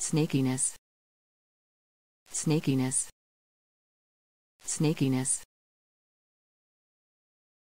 snakiness. Snakiness. Snakiness.